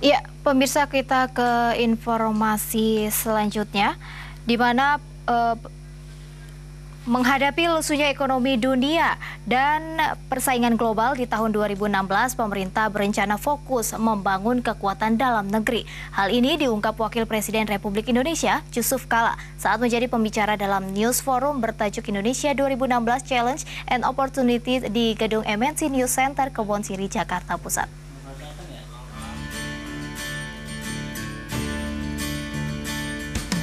Ya, pemirsa kita ke informasi selanjutnya, di mana eh, menghadapi lesunya ekonomi dunia dan persaingan global di tahun 2016, pemerintah berencana fokus membangun kekuatan dalam negeri. Hal ini diungkap Wakil Presiden Republik Indonesia, Yusuf Kala, saat menjadi pembicara dalam News Forum bertajuk Indonesia 2016 Challenge and Opportunity di Gedung MNC News Center Kebon Siri, Jakarta Pusat.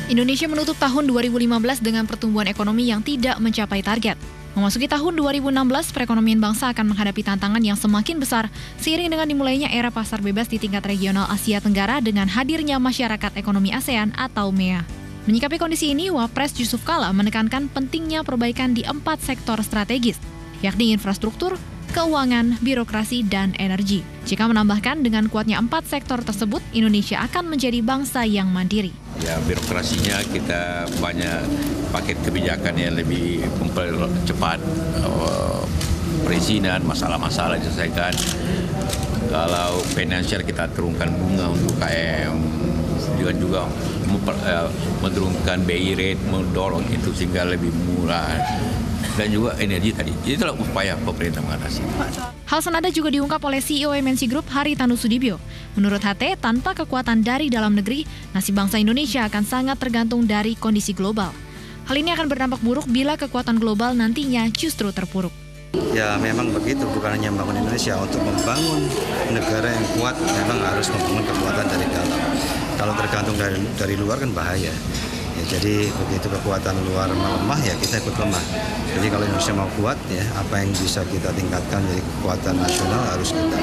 Indonesia menutup tahun 2015 dengan pertumbuhan ekonomi yang tidak mencapai target. Memasuki tahun 2016, perekonomian bangsa akan menghadapi tantangan yang semakin besar seiring dengan dimulainya era pasar bebas di tingkat regional Asia Tenggara dengan hadirnya masyarakat ekonomi ASEAN atau MEA. Menyikapi kondisi ini, Wapres Yusuf Kala menekankan pentingnya perbaikan di empat sektor strategis, yakni infrastruktur, keuangan, birokrasi, dan energi. Jika menambahkan dengan kuatnya empat sektor tersebut, Indonesia akan menjadi bangsa yang mandiri. Ya, birokrasinya kita banyak paket kebijakan yang lebih cepat, uh, perizinan, masalah-masalah diselesaikan. Kalau finansial kita turunkan bunga untuk KM, juga juga uh, menurunkan BI rate, mendorong itu sehingga lebih murah dan juga energi tadi. Itulah upaya pemerintah mengatasi. Hal senada juga diungkap oleh CEO MNC Group Haritanu Sudibyo. Menurut HT, tanpa kekuatan dari dalam negeri, nasib bangsa Indonesia akan sangat tergantung dari kondisi global. Hal ini akan berdampak buruk bila kekuatan global nantinya justru terpuruk. Ya memang begitu, bukan hanya membangun Indonesia. Untuk membangun negara yang kuat memang harus membangun kekuatan dari dalam. Kalau tergantung dari, dari luar kan bahaya. Ya, jadi begitu kekuatan luar melemah ya kita ikut lemah. Jadi kalau Indonesia mau kuat ya apa yang bisa kita tingkatkan jadi kekuatan nasional harus kita.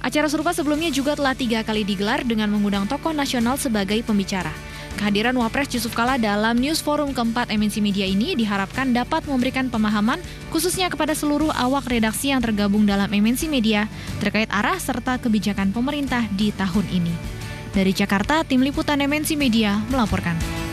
Acara serupa sebelumnya juga telah tiga kali digelar dengan mengundang tokoh nasional sebagai pembicara. Kehadiran Wapres Yusuf Kala dalam News Forum keempat MNC Media ini diharapkan dapat memberikan pemahaman khususnya kepada seluruh awak redaksi yang tergabung dalam MNC Media terkait arah serta kebijakan pemerintah di tahun ini. Dari Jakarta, tim liputan MNC Media melaporkan.